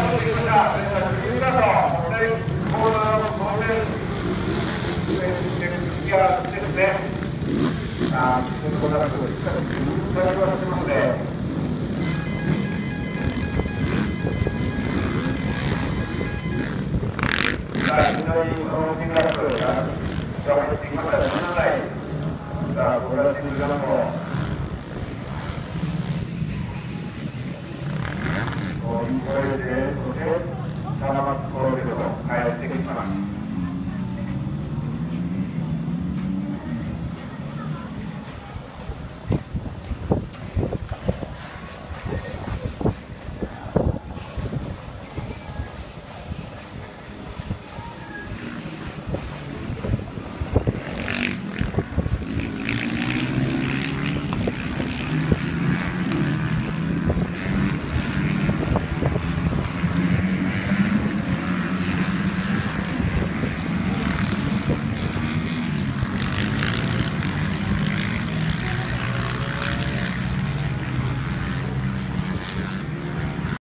Gracias. イントロで、そして、サラマッコールドと、え、てきます。